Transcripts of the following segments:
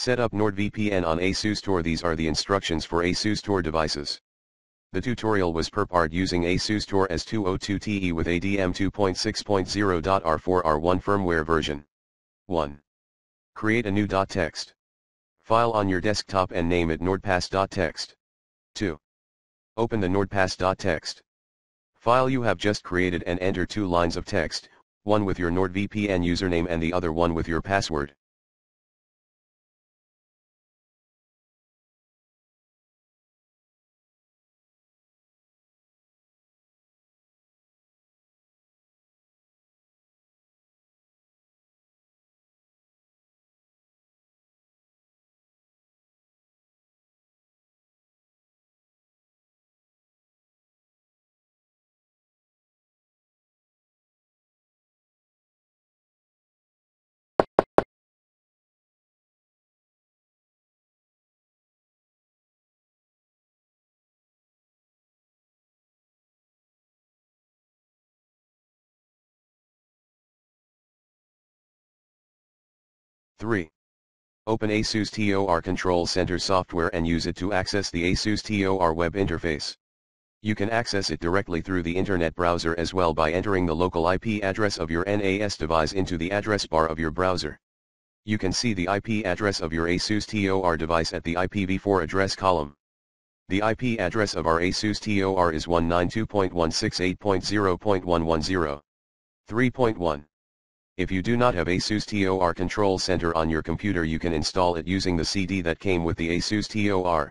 Set up NordVPN on AsusTor These are the instructions for AsusTor devices. The tutorial was per part using AsusTor S202TE with ADM 2.6.0.R4R1 firmware version. 1. Create a new .text file on your desktop and name it nordpass.txt. 2. Open the nordpass.txt file you have just created and enter two lines of text, one with your NordVPN username and the other one with your password. 3. Open AsusTor Control Center software and use it to access the AsusTor web interface. You can access it directly through the internet browser as well by entering the local IP address of your NAS device into the address bar of your browser. You can see the IP address of your AsusTor device at the IPv4 address column. The IP address of our AsusTor is 192.168.0.110. 3.1 if you do not have AsusTor Control Center on your computer you can install it using the CD that came with the AsusTor.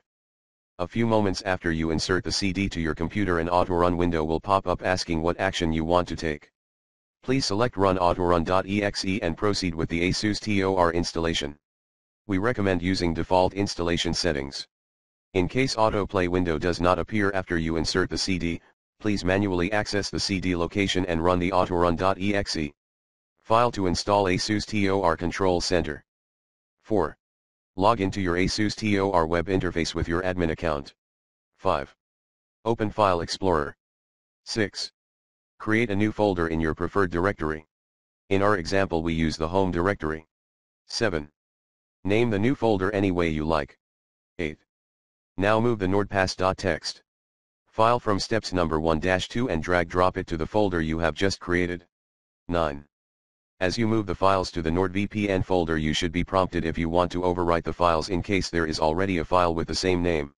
A few moments after you insert the CD to your computer an autorun window will pop up asking what action you want to take. Please select Run Autorun.exe and proceed with the AsusTor installation. We recommend using default installation settings. In case autoplay window does not appear after you insert the CD, please manually access the CD location and run the autorun.exe. File to install AsusTor Control Center. 4. Log into your AsusTor web interface with your admin account. 5. Open File Explorer. 6. Create a new folder in your preferred directory. In our example we use the home directory. 7. Name the new folder any way you like. 8. Now move the nordpass.txt file from steps number 1-2 and drag drop it to the folder you have just created. 9. As you move the files to the NordVPN folder you should be prompted if you want to overwrite the files in case there is already a file with the same name.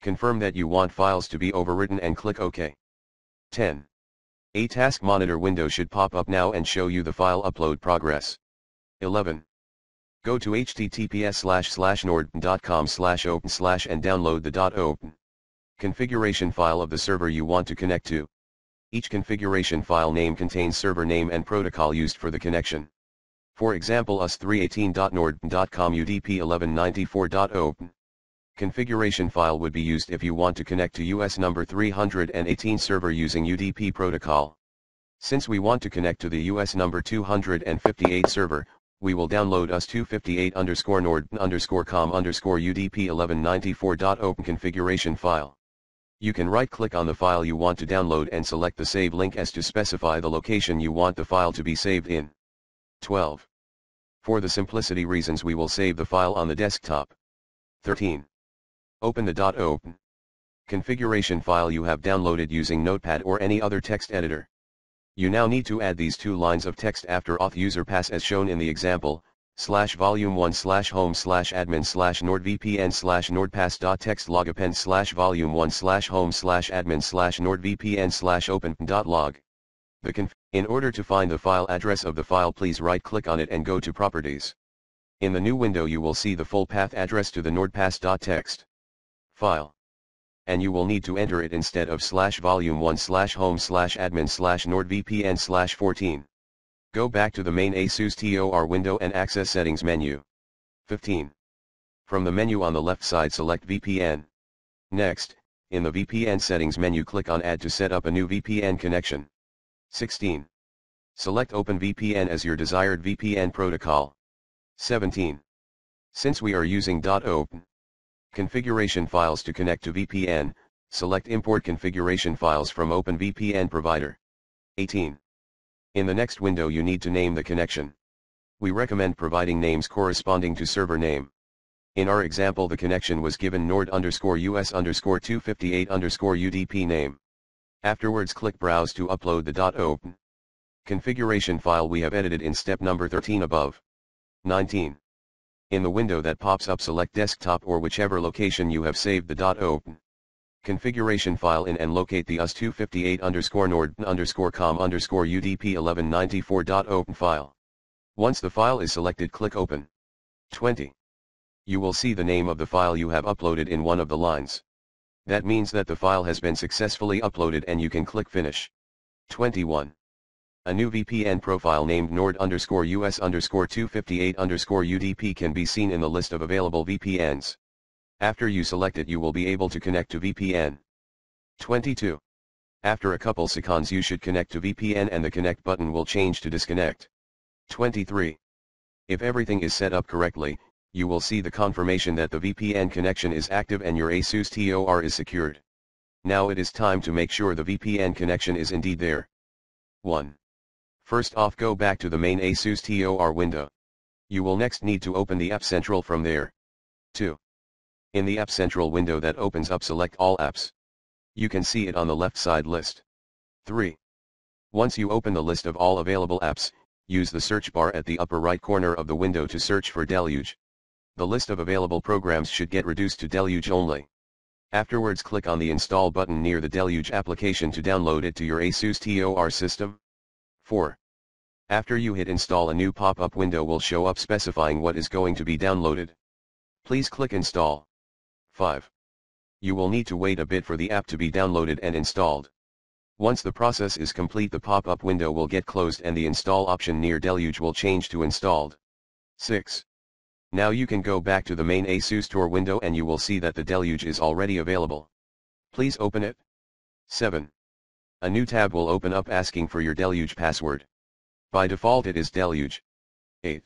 Confirm that you want files to be overwritten and click OK. 10. A task monitor window should pop up now and show you the file upload progress. 11. Go to https slash slash nord.com slash open slash and download the .open configuration file of the server you want to connect to. Each configuration file name contains server name and protocol used for the connection. For example us318.nord.com udp1194.open. Configuration file would be used if you want to connect to US number 318 server using UDP protocol. Since we want to connect to the US number 258 server, we will download us258 underscore nord underscore com underscore udp 1194.open configuration file. You can right-click on the file you want to download and select the save link as to specify the location you want the file to be saved in. 12. For the simplicity reasons we will save the file on the desktop. 13. Open the .open configuration file you have downloaded using Notepad or any other text editor. You now need to add these two lines of text after auth user pass as shown in the example, slash volume 1 slash home slash admin slash nordvpn slash nordpass.txt log append slash volume 1 slash home slash admin slash nordvpn slash open dot log. The conf in order to find the file address of the file please right click on it and go to properties. In the new window you will see the full path address to the nordpass.txt file. And you will need to enter it instead of slash volume 1 slash home slash admin slash nordvpn slash 14. Go back to the main AsusTor window and access settings menu. 15. From the menu on the left side select VPN. Next, in the VPN settings menu click on add to set up a new VPN connection. 16. Select OpenVPN as your desired VPN protocol. 17. Since we are using .open configuration files to connect to VPN, select import configuration files from OpenVPN provider. 18. In the next window you need to name the connection. We recommend providing names corresponding to server name. In our example the connection was given nord underscore us underscore 258 underscore UDP name. Afterwards click browse to upload the .open configuration file we have edited in step number 13 above. 19. In the window that pops up select desktop or whichever location you have saved the .open configuration file in and locate the us258 underscore nord underscore com underscore udp 1194.open file. Once the file is selected click open. 20 you will see the name of the file you have uploaded in one of the lines. That means that the file has been successfully uploaded and you can click finish. 21. A new VPN profile named nord underscore us underscore 258 underscore UDP can be seen in the list of available VPNs. After you select it you will be able to connect to VPN. 22. After a couple seconds you should connect to VPN and the connect button will change to disconnect. 23. If everything is set up correctly, you will see the confirmation that the VPN connection is active and your AsusTor is secured. Now it is time to make sure the VPN connection is indeed there. 1. First off go back to the main AsusTor window. You will next need to open the App Central from there. 2. In the App Central window that opens up select all apps. You can see it on the left side list. 3. Once you open the list of all available apps, use the search bar at the upper right corner of the window to search for Deluge the list of available programs should get reduced to Deluge only. Afterwards click on the Install button near the Deluge application to download it to your AsusTor system. 4. After you hit install a new pop-up window will show up specifying what is going to be downloaded. Please click install. 5. You will need to wait a bit for the app to be downloaded and installed. Once the process is complete the pop-up window will get closed and the install option near Deluge will change to installed. 6. Now you can go back to the main AsusTor window and you will see that the Deluge is already available. Please open it. 7. A new tab will open up asking for your Deluge password. By default it is Deluge. 8.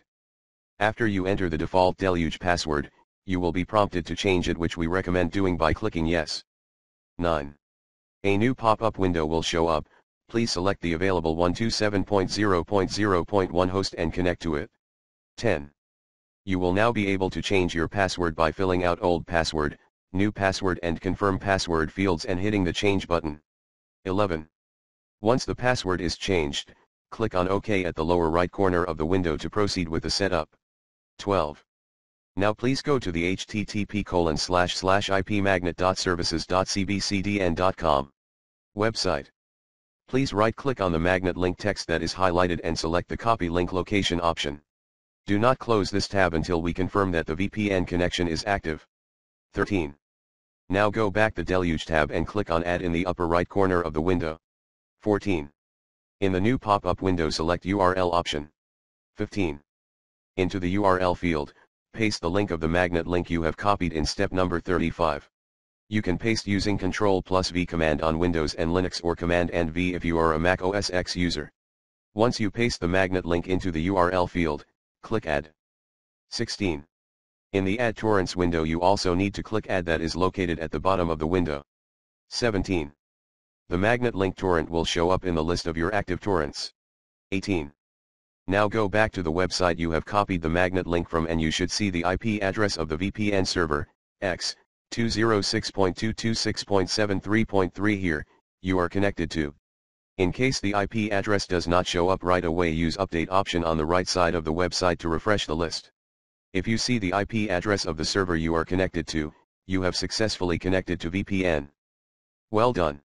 After you enter the default Deluge password, you will be prompted to change it which we recommend doing by clicking yes. 9. A new pop-up window will show up, please select the available 127.0.0.1 host and connect to it. 10. You will now be able to change your password by filling out old password, new password and confirm password fields and hitting the change button. 11. Once the password is changed, click on OK at the lower right corner of the window to proceed with the setup. 12. Now please go to the http colon slash slash ipmagnet.services.cbcdn.com website. Please right-click on the magnet link text that is highlighted and select the copy link location option. Do not close this tab until we confirm that the VPN connection is active. 13. Now go back to the Deluge tab and click on Add in the upper right corner of the window. 14. In the new pop-up window select URL option. 15. Into the URL field, paste the link of the magnet link you have copied in step number 35. You can paste using Ctrl plus V command on Windows and Linux or Command and V if you are a Mac OS X user. Once you paste the magnet link into the URL field, click Add. 16. In the Add Torrents window you also need to click Add that is located at the bottom of the window. 17. The magnet link torrent will show up in the list of your active torrents. 18. Now go back to the website you have copied the magnet link from and you should see the IP address of the VPN server, X, 206.226.73.3 here, you are connected to. In case the IP address does not show up right away use update option on the right side of the website to refresh the list. If you see the IP address of the server you are connected to, you have successfully connected to VPN. Well done.